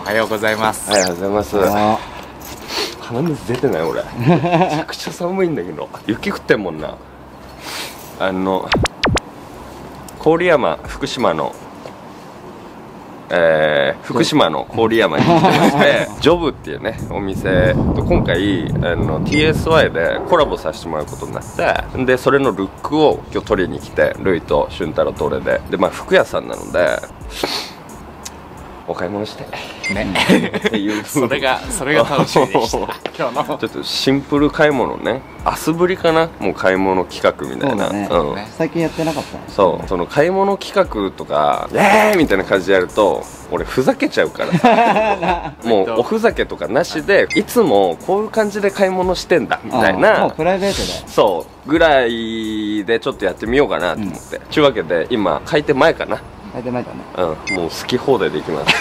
おはようございます。おはようございます。あ鼻水出てない俺。めちゃくちゃ寒いんだけど。雪降ってんもんな。あの郡山福島のえー福島の郡山に来てまして ジョブっていうねお店と今回あの TSY でコラボさせてもらうことになってでそれのルックを今日取りに来てルイと俊太郎と俺で。でまあ服屋さんなのでお買い物して。ね。っていうそれがそれが楽しみでした。今日の。ちょっとシンプル買い物ね。明日ぶりかな？もう買い物企画みたいな。最近やってなかった。ねそう。その買い物企画とか「えー!」みたいな感じでやると俺ふざけちゃうから。さ もうおふざけとかなしでいつもこういう感じで買い物してんだみたいあもうなプライベートで。そう。ぐらいでちょっとやってみようかなと思って、ちゅうわけで今開店前かな書いてないかね。うん。もう好き放題できます。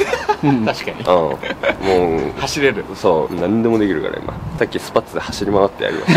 うん。確かに。うん。もう走れる。そう。何でもできるから今。さっきスパッツで走り回ってやるよ。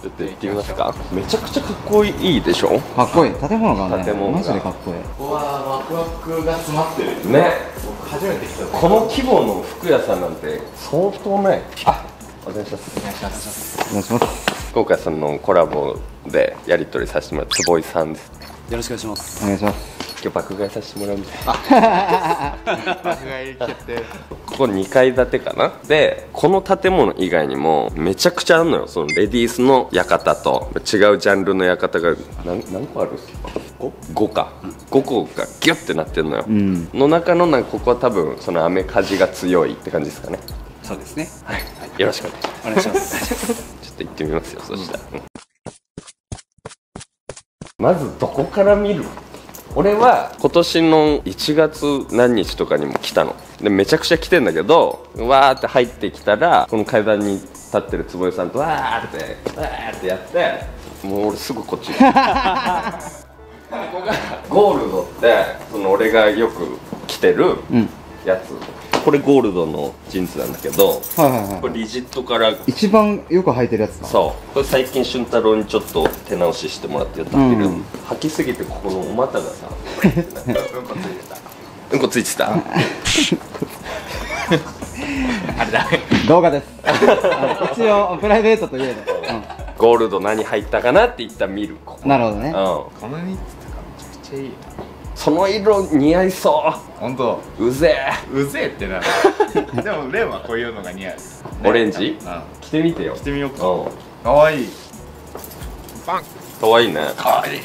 ちょっと行ってみますか。めちゃくちゃかっこいいでしょ？かっこいい。建物がね建物が。マジでかっこいい。ここはワクワクが詰まってる。ね。僕初めて来たこの規模の服屋さんなんて相当ない。あ。お願いします。お願いします。お願いします。今回そのコラボでやり取りさせてもらって坪井さんですよろしくお願いします。お願いします。今日爆買いさせてもらうみたい爆買い決定ここ2階建てかな。でこの建物以外にもめちゃくちゃあるのよ。そのレディースの館と。違うジャンルの館が何何個ある 5? 5か、5個がギュッてなってんのよ、ん。の中のなんかここは多分その雨風が強いって感じですかね。そうですね。はい。よろしくお願いしお願いします。ま すちょっと行ってみますよ。そしたら、うんまずどこから見る？俺は今年の1月何日とかにも来たの。でめちゃくちゃ来てんだけどわーって入ってきたらこの階段に立ってる坪井さんとわーってわーってやってもう俺すぐこっちここがゴールドってその俺がよく着てるうん。やつ、これゴールドのジーンズなんだけどはいはいはい。これリジットから。一番よく履いてるやつか。そう。これ最近俊太郎にちょっと手直ししてもらってやってる、うん。履きすぎてここのお股がさうんこついてた。あれだ。動画です。あ一応プライベートといえど、ゴールド何入ったかなって一旦見るここ。うん、なるほどね。うん。この3つとかめちゃくちゃいいなその色似合いそ本当？ううぜうぜえってなる。でもレンはこういうのが似合う、えオレンジ？うん。着てみてよ。着てみようか。う。んかわいい。かわいいね。かわいい。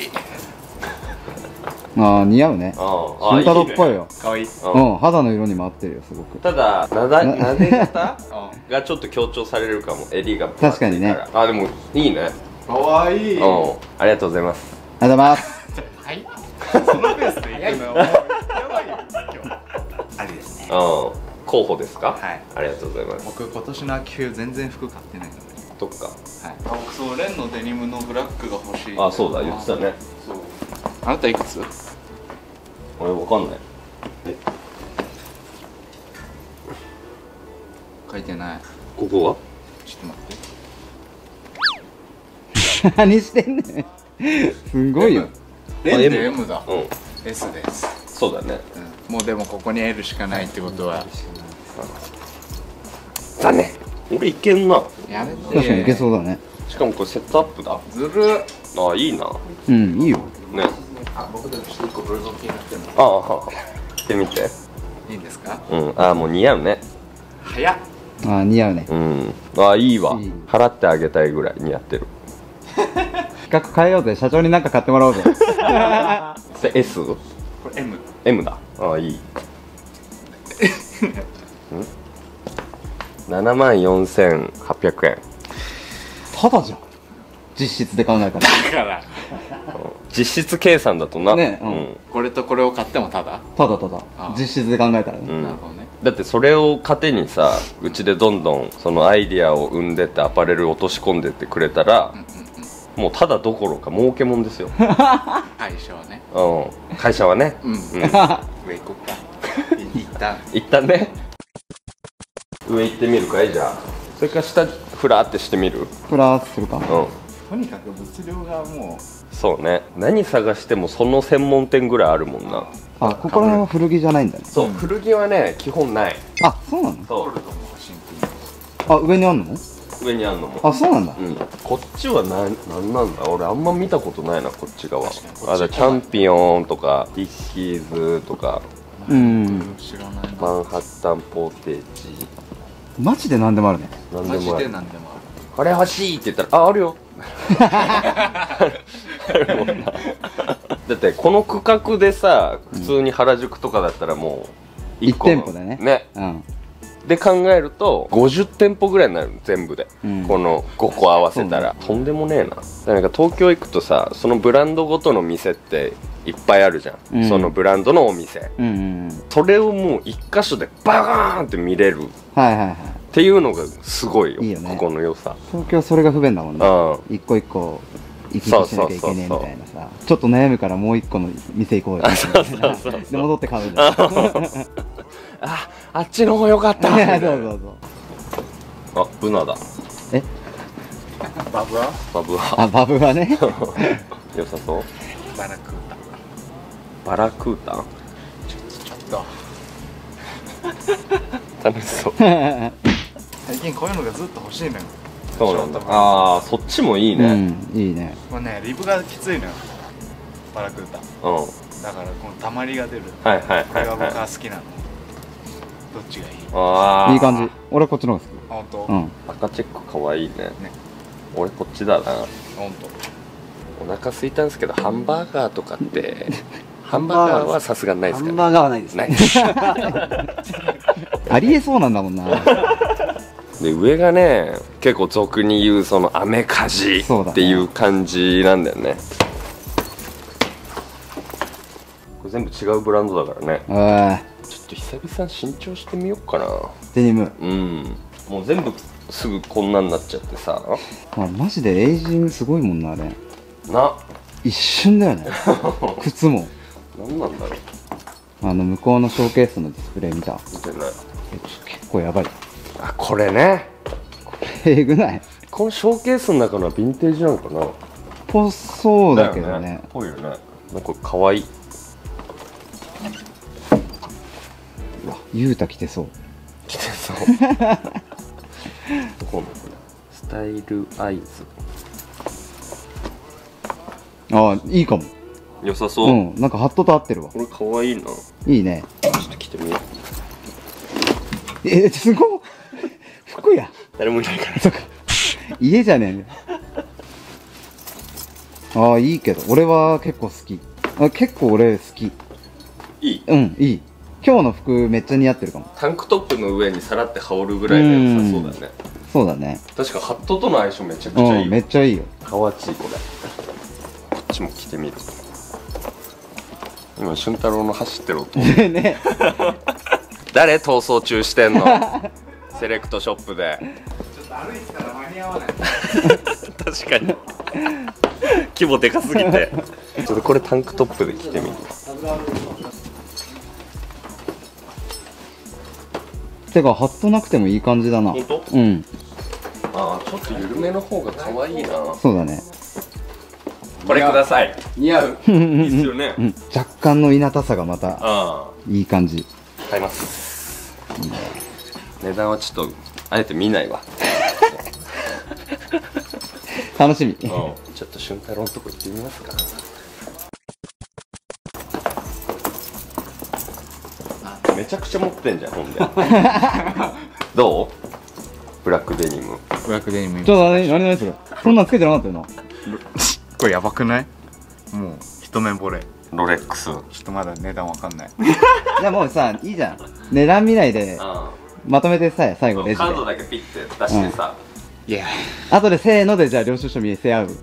ああ似合うね。う。ん慎太郎っぽいよ。かわいい。う。んうん肌の色にも合ってるよすごく。ただなだなで方？うがちょっと強調されるかも。襟が確かにね。あでもいいね。んかわいい。う。んありがとうございます。ありがとうございます。はいそのペースで行くのやばいよ。今日。ありですね。うん。候補ですか？はい。ありがとうございます。僕今年の秋冬全然服買ってないのでとか。はい。僕そうレンのデニムのブラックが欲しい。あそうだ言ってたね。そう。あなたいくつ？俺わかんない。書いてない。ここはちょっと待って。何してんねん。すごいよレンで M M だ。うん。S です、そうだね。うん、もうでもここに L しかないってことは。残念。俺いけんな。やめて。確かにいけそうだね。しかもこれセットアップだ。ずる。っあいいな。うんいいよ。ね。あ僕でもちょっと一個ブルゾン気になってるの。ああは着てみて。いいんですか？うん。あもう似合うね。早っ。ああ似合うね。うん。あいいわ。いい。払ってあげたいぐらい似合ってる 企画変えようぜ。社長になんか買ってもらおうぜ。で S? これ M M だ。あいい。7万4800円。ただじゃん。実質で考えたら。だから。実質計算だとな、ねうん。うん。これとこれを買ってもただ？ただただ。あ実質で考えたらね、うん。なるほどね。だってそれを糧にさうちでどんどんそのアイディアを生んでってアパレル落とし込んでってくれたら、もうただどころか儲けもんですよ、相性ね。うん、会社はね、うん。うん、上行こっか。い一旦一旦ね。上行ってみるかいじゃあ。それから下フラーってしてみる？プラスするか。うん。とにかく物量がもう。そうね。何探してもその専門店ぐらいあるもんな。あここら辺は古着じゃないんだね。そう、古着はね基本ない。あそうなの？そうあ上にあんの？上にあるのも。あそうなんだ。うん、こっちは何なんなんだ？俺あんま見たことないなこっち側。確かにこっちあじゃあチャンピオンとかディッキーズとか。うん。知らないな。マンハッタンポーテージ。マジで何でもあるね。なんマジでもある。で何でもあこれ欲しいって言ったらああるよ。だってこの区画でさ普通に原宿とかだったらもう一個の店舗でね。ね。うんで考えると50店舗ぐらいになる全部で、うん。この5個合わせたら、とんでもねえな。なんか東京行くとさそのブランドごとの店っていっぱいあるじゃん、うん。そのブランドのお店。うんうんうん。それをもう一箇所でバカーンって見れる。っはいはいはい。ていうのがすごいよいいよね。ここの良さ。東京それが不便だもんね。うん。一個一個行き来しなきゃいけねえみたいなさ。ちょっと悩むからもう一個の店行こうよ。で戻って買うじゃん ああっちの方良かった。そうそうそう。あブナだ。え？バブはバブはあバブはね。良さそう。バラクータ。バラクータ？ンちょっと。楽しそう。最近こういうのがずっと欲しいのよ。そうなんだ。ああそっちもいいね。うんいいね。これねリブがきついのよ。バラクータ。うん、はいだからこのたまりが出る。はいはいこれが僕はいは好きなのどっちがいい？ああいい感じ。俺はこっちの方があ本当？好きうん。赤チェックかわいいねね俺こっちだな。本当。お腹空いたんですけどハンバーガーとかって ハンバーガーはさすがにないですか？ハンバーガーはないですない。ありえそうなんだもんな。で上がね結構俗に言うそのアメカジっていう感じなんだよね。これ全部違うブランドだからねと久々に新調してみようかな。デニム。うん。もう全部すぐこんなになっちゃってさ。まあマジでエイジングすごいもんなあれ。な。一瞬だよね。靴も。何なんだろう。あの向こうのショーケースのディスプレイ見た。見てない。え結構やばい。あこれね。えぐない。このショーケースの中のはヴィンテージなのかな。ぽそうだけどね。ぽいよね。なんかかわいいゆうた着てそう。着てそう。どこ？のこれスタイルアイズ。ああいいかも。良さそう。う、んなんかハットと合ってるわ。これかわいいな。ちょいいね。っと着てみよう。えすごい。服や。誰もいないから。そっか。家じゃねえああいいけど。俺は結構好き。あ結構俺好き。いい？うんいい今日の服めっちゃ似合ってるかも。タンクトップの上にさらって羽織るぐらいの良さそうだね。そうだね。確かハットとの相性めちゃくちゃいいうんめっちゃいいよ。かわちいこれ。こっちも着てみる。今俊太郎の走ってる音。ね ね。誰逃走中してんの？セレクトショップで。ちょっと歩いてたら間に合わない。確かに。規模でかすぎて。ちょっとこれタンクトップで着てみるてかハットなくてもいい感じだな。本当？うん。ああちょっと緩めの方が可愛いな。そうだね。これください。似合う。いいっすよね。うん。若干の稲田さがまたあいい感じ。あ買います。値段はちょっとあえて見ないわ。楽しみ。ちょっと俊太郎のとこ行ってみますかめちゃくちゃ持ってんじゃんほんで。どう？ブラックデニム。ブラックデニム。ちょっと何何何それ？そんなんつけてなかったよなこれやばくない？もう一目惚れ。ちロレックス。ょっとまだ値段わかんない。じゃあもうさいいじゃん。値段見ないであまとめてさ最後レジで。カードだけピッて出してさ、いや。後でせーのでじゃあ領収書見せ合う。うん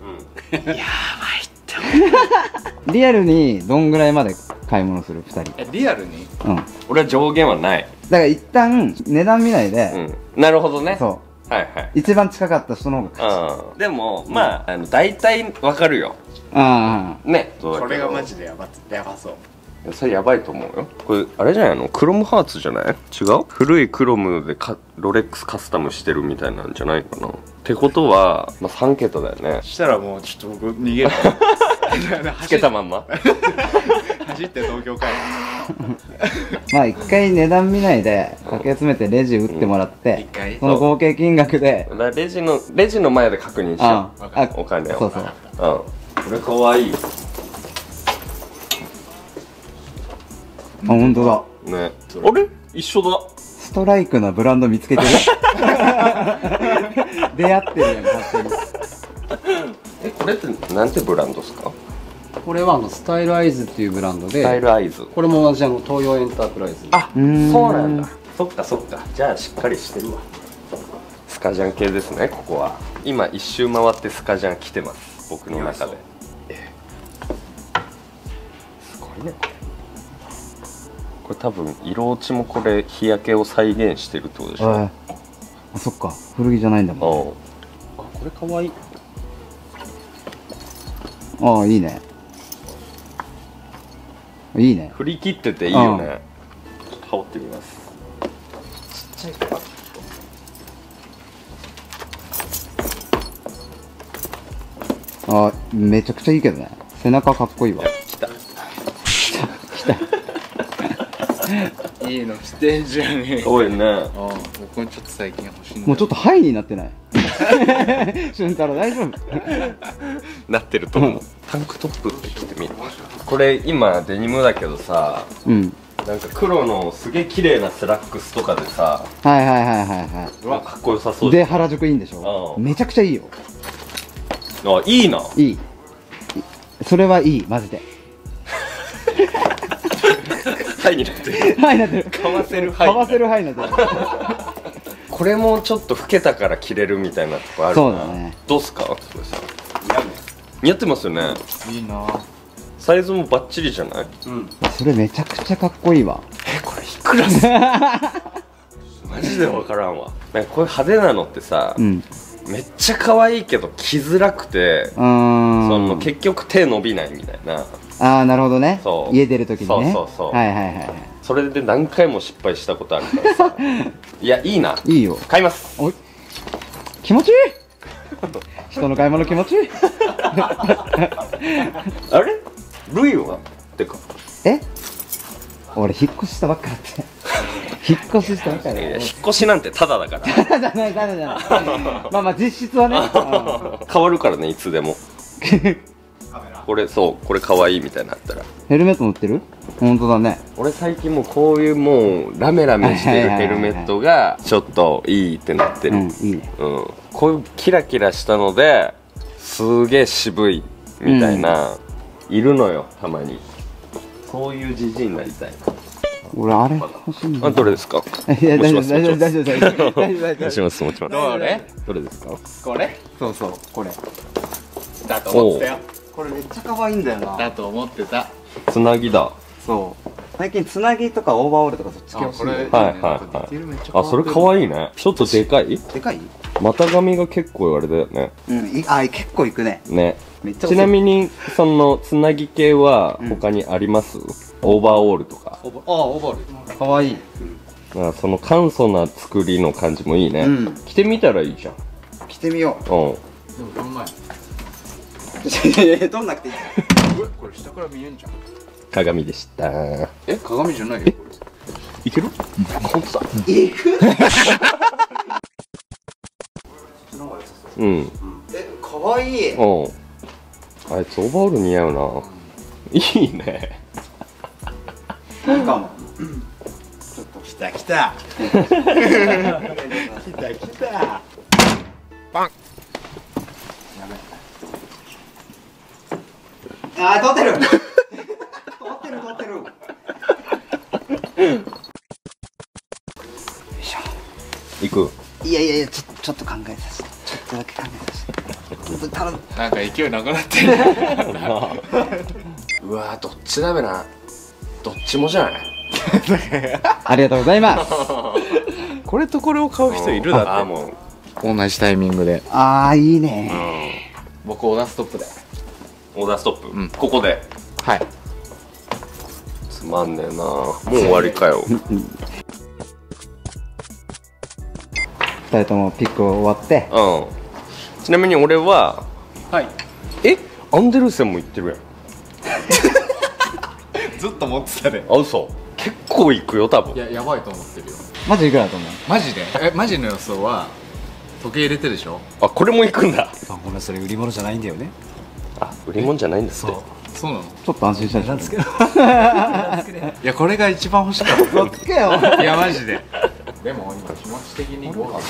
リアルにどんぐらいまで買い物する？2人。えリアルに？うん。だか俺は上限はない、ら一旦値段見ないで、うん、なるほどね。そはいはい。う一番近かった人の方が勝ちうん。でもまああの大体わかるよ。あね。これがマでジでやばやばそう。それやばいと思うよ。これあれじゃないの？クロムハーツじゃない？違う？古いクロムでかロレックスカスタムしてるみたいなんじゃないかな。ってことは、まあ、3桁だよね。そしたらもうちょっと僕逃げる つけたまんま？走じって東京帰る まあ一回値段見ないでかけ集めてレジ打ってもらって、一回？その合計金額で。レジのレジの前で確認しよあうあお金を。そうそう。うん。これかわいい。あ本当だ。ね。あれ？一緒だ。ストライクなブランド見つけてる。出会ってるやん勝手にえこれってなんてブランドですか？これはあのスタイルアイズっていうブランドスタイでルアイズ。これも同じあの東洋エンタープライズ。あそうなんだ。そっかそっか。じゃあしっかりしてるわ。スカジャン系ですねここは。今一周回ってスカジャン来てます。僕の中で。ええ。すごいねこれ。これ多分色落ちもこれ日焼けを再現してるってことでしょ？ああそっか。古着じゃないんだもんう。んあこれかわいいああいいね。いいね。振り切ってていいよね。ちょっと羽織ってみます。ちっちゃい。からああめちゃくちゃいいけどね。背中かっこいいわ。来た。いいのしてんじゃねえ多いね。ああ僕もちょっと最近欲しいんだ。もうちょっとハイになってない？俊太郎大丈夫？なってると。思う、タンクトップって着てみるこれ今デニムだけどさうん。なんか黒のすげえ綺麗なスラックスとかでさはいはいはいはいはうわかっこよさそいうでで原宿いいんでしょ？うんめちゃくちゃいいよ。あいいな。いい。それはいいマジで。はいになってる。はいなってる。買わせる買わせるはいなってる。これもちょっと老けたから着れるみたいなとこあるな。そうだね。どうっすか？それさ似合ってますよね。いいな。サイズもバッチリじゃない？それめちゃくちゃかっこいいわ。えこれいくらす マジで分からんわ。なんかこういう派手なのってさ、うん。めっちゃ可愛いけど着づらくてうー。んその結局手伸びないみたいな。ああなるほどね。そう。家出るときにね。そうそうそう。はいはいはいはそれで何回も失敗したことあるからさ。いやいいな。いいいよ。買います。おい。気持ちいい人の買い物気持ち？い いあれ？ルイは？てか。え？俺引っ越ししたばっかだって。引っ越ししたばっかだ引っ越しなんてタダだから。じゃないじゃないじゃないまあまあ実質はね。う ん変わるからねいつでも これそうこれ可愛いみたいになったら。ヘルメット乗ってる？本当だね。俺最近もうこういうもうラメラメしてるヘルメットがちょっといいってなってる。うんいいね。うん、こういうキラキラしたのですげえ渋いみたいな、いるのよたまに。そういうじじいになりたい。俺あれ欲しいんだあどれですか？いや大丈夫大丈夫大丈夫大丈夫大丈夫大丈夫。持ちます持ちますどれ？どれですか？これ？そうそうこれ。だと思ってたよこれめっちゃ可愛いんだよな。だと思ってた。つなぎだ。そう。最近つなぎとかオーバーオールとかそっち系欲しい。はいはいはい。あそれ可愛いね。ちょっとでかい？でかい？股上が結構あれだよね。うんいあ結構いくね。ね。ちなみにそのつなぎ系はうん。他にあります、オーバーオールとか。オーバーあオール可愛いなんかその簡素な作りの感じもい。いね、うん着てみたらいいじゃん着てみようんでもこの前 撮んなくていい？これ下から見えんじゃん。鏡でしたえ鏡じゃないよ。こ いける？本当だ。いく うん。え可愛いうん。あいつオーバーオール似合うな。いいね。いいかもれ来た来た。来た来た。パンあー撮ってる。撮ってる撮ってる。行く。いやいやいやちょちょっと考えさせて。ちょっとだけ考えさせて。頼むなんか勢いなくなってる。うわどっちだべな。どっちもじゃない。ありがとうございます。これとこれを買う人いるだって。あもう。同じタイミングで。ああいいね。僕オーダーストップでオーダーストップ、うん。ここで。はい。つまんねえな。もう終わりかよ。二人ともピック終わって。うん。ちなみに俺ははい。え？アンデルセンも行ってるやん。ずっと持ってたで。あ嘘。結構いくよ多分。いややばいと思ってるよ。マジいくらだと思う？マジで？えマジの予想は時計入れてでしょ？あこれもいくんだ。あごめんそれ売り物じゃないんだよね。あ売り物じゃないんですって。そう。なの？ちょっと安心したでしょつけろい。やこれが一番欲しかった。つけよい。やマジででも今気持ち的にゴールドの方が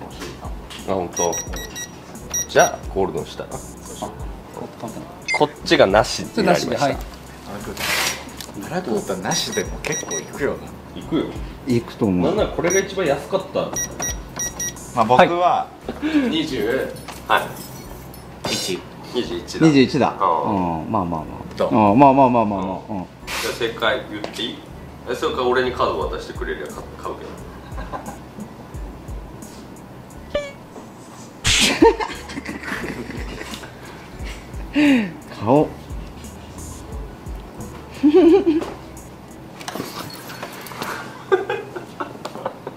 楽しい。かもあ本当。じゃあゴールドにしたらこっちがなしになりました、はい。奈良コータなしでも結構い。くよない。くよい。くと思うんなならこれが一番安かったまあ僕は20はい。1 21だ。21だ。あうん。まあまあまあ。う？ん。まあまあまあまあまあ。うん。じゃあ正解言っていい？えそれから俺にカード渡してくれるやつ買買うけど顔。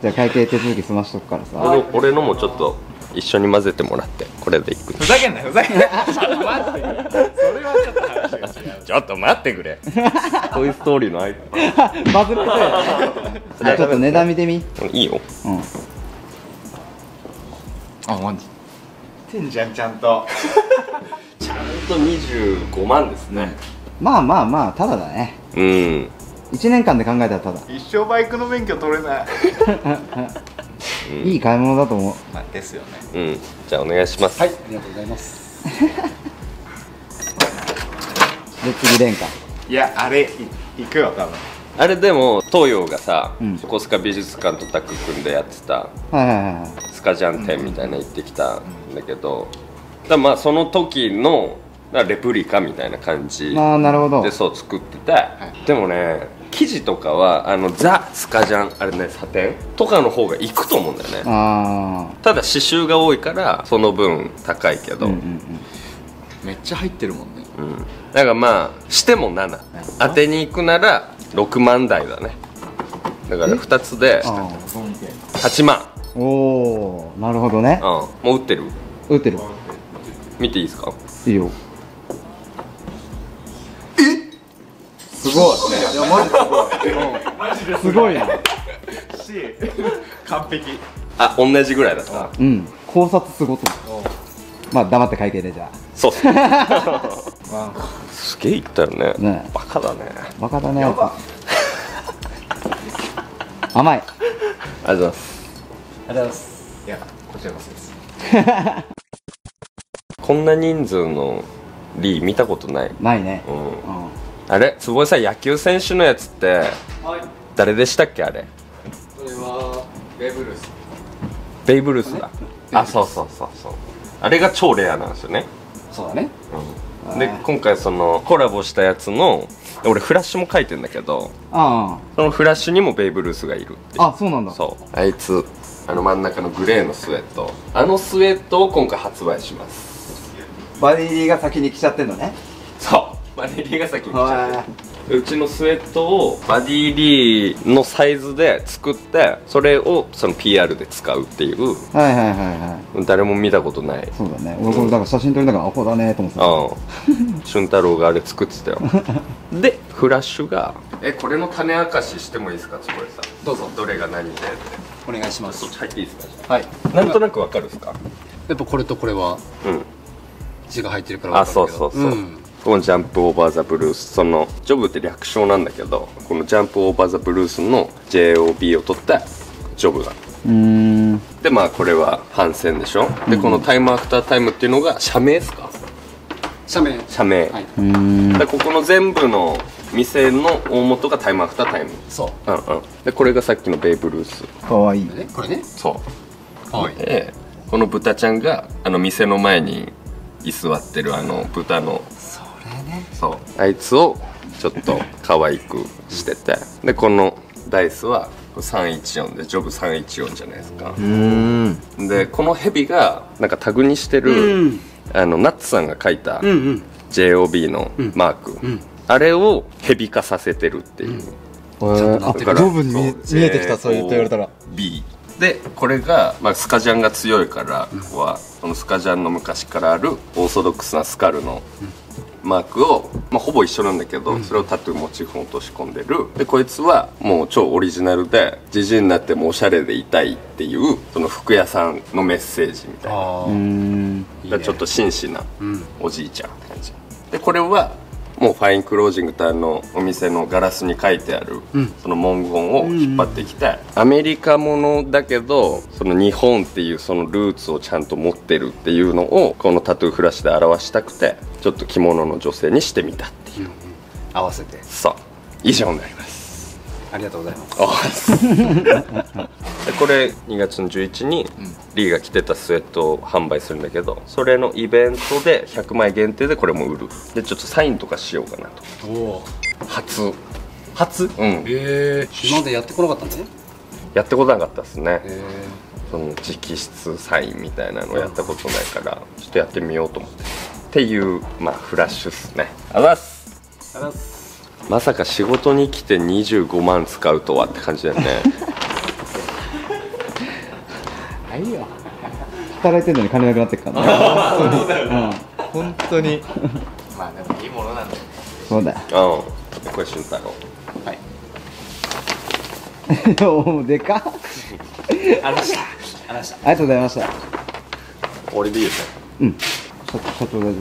じゃあ会計手続き済ましとくからさ。俺のもちょっと一緒に混ぜてもらってこれでいく。ふざけんなふざけんな。ちょっと待ってそれはちょっと話が違うちょっと待ってくれ。トイ・ストーリーのアイ バズるじゃあちょっと値段見てみ。いいよ。うん。あマジ。てんじゃんちゃんと。ちゃんと25万ですね。まあまあまあただだね。うん。1年間で考えたらただ。一生バイクの免許取れない いい買い物だと思う。まあですよね。うん。じゃあお願いします。はい。ありがとうございます。で次廉価いやあれい行くよ多分。あれでも東洋がさ、うん。横須賀美術館とタッグ組んでやってたはいはいはいはい。スカジャン展みたいなの行ってきたんだけど、だまあその時のレプリカみたいな感じああなるほど。でそう作ってて、でもね生地とかはあのザ・スカジャンあれねサテンとかの方がいくと思うんだよね。あただ刺繍が多いからその分高いけど、あうんうんうん。めっちゃ入ってるもんね。うん。だからまあしても7当てに行くなら6万台だね。だから2つであ8万。ーおおなるほどね。うん。もう打ってる？打ってる。見ていいですか？いいよすごい。いやマジすごい。すごいな。し完璧。あ同じぐらいだったう。ん。考察すごそうまあ黙って会計でじゃそうっす。すげえ言ったよね。ね。バカだね。あバカだね甘い。ありがとうございます。ありがとうございます。いやこちらこそです。こんな人数のリー見たことない。ないね。うん。うんあれ坪井さん野球選手のやつってはい。誰でしたっけあれ？これはベーブ・ルース。ベイブルースだ。あそうそうそうそう。あれが超レアなんですよね。そうだね。で今回そのコラボしたやつの俺フラッシュも書いてんだけどあそのフラッシュにもベイブルースがいるってああそうなんだ。そう。あいつあの真ん中のグレーのスウェット。あのスウェットを今回発売します。バディが先に来ちゃってんのね。そうバディリーが先に来ちゃってうちのスウェットをバディリーのサイズで作ってそれをその PR で使うっていう。はいはいはいはい。誰も見たことない。そうだね。俺これだから写真撮りながらアホだねと思ってた。うん。俊太郎があれ作ってたよ。でフラッシュが。えこれの種明かししてもいいですか坪井さん？どうぞ。どれが何でって。お願いします。そっち入っていいですか？はい。なんとなくわかるですか？やっぱこれとこれはうん。字が入ってるからあ分かるけど。そうそうそう、んこのジャンプオーバーザブルースそのジョブって略称なんだけどこのジャンプオーバーザブルースの JOB を取ったジョブが。うーん。でまあこれは反戦でしょ？でこのタイムアフタータイムっていうのが社名ですか？社名。社名、はい。でここの全部の店の大元がタイムアフタータイム。そう。うんうん。でこれがさっきのベイブルース。かわいい。ねこれね？そう。はい。でこの豚ちゃんがあの店の前に居座ってるあの豚のね。そう。あいつをちょっと可愛くしてて。でこのダイスは314でジョブ314じゃないですか。うーん。でこのヘビがなんかタグにしてる、あのナッツさんが書いたうんうん。JOB のマーク、ん。あれをヘビ化させてるっていう、えーあなってる。上部に見えそう。見えてきたそう言って言われたら。B でこれが、まあ、スカジャンが強いから、ここはこのスカジャンの昔からあるオーソドックスなスカルのマークを、まあ、ほぼ一緒なんだけど、それをタトゥーモチーフに落とし込んでる。でこいつはもう超オリジナルでジジイになってもおしゃれでいたいっていうその服屋さんのメッセージみたいな。ちょっと紳士なうん。おじいちゃんって感じ。でこれはもうファインクロージングってあのお店のガラスに書いてある、その文言を引っ張ってきて、アメリカものだけどその日本っていうそのルーツをちゃんと持ってるっていうのをこのタトゥーフラッシュで表したくてちょっと着物の女性にしてみたっていう、合わせて。さあ以上になりますありがとうございます。で これ2月の11にリーが着てたスウェットを販売するんだけどそれのイベントで100枚限定でこれも売る。でちょっとサインとかしようかなと。おお。初。初？うん。ええ。今までやってこなかったんだね。やってことなかったですね。え。その直筆サインみたいなのやったことないからちょっとやってみようと思って。っていうまあフラッシュっすね。あざっす。あざすまさか仕事に来て25万使うとはって感じだよね。はいよ。働いてんのに金なくなってっからねそうだよね。本当に。まあでもいいものなんで。そうだ。ようんこれ俊太郎。おおでかっ。ありました。ありがとうございました。ありがとうございました。俺でいいですね。うん。社社長大丈夫。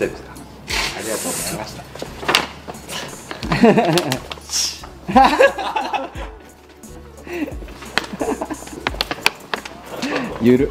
大丈夫ですか？ありました。ゆる。